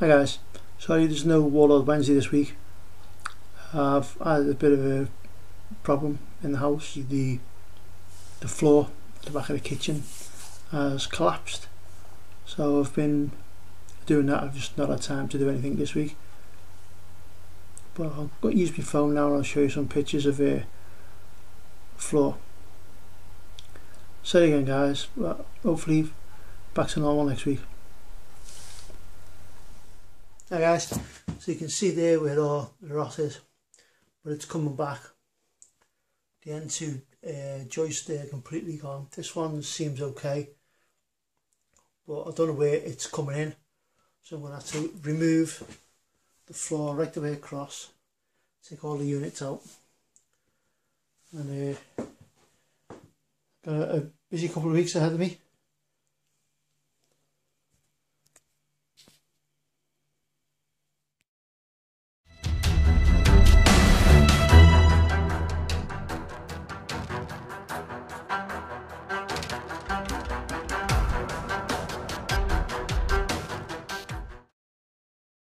Hi guys, sorry there's no Warlord Wednesday this week. I've had a bit of a problem in the house. The the floor at the back of the kitchen has collapsed. So I've been doing that. I've just not had time to do anything this week. But I'll go use my phone now and I'll show you some pictures of the floor. Say again guys, hopefully back to normal next week. Now guys, so you can see there where the rot is, but it's coming back. The N2 uh, joist there completely gone. This one seems okay, but I don't know where it's coming in. So I'm going to have to remove the floor right the way across, take all the units out. And uh, got a busy couple of weeks ahead of me.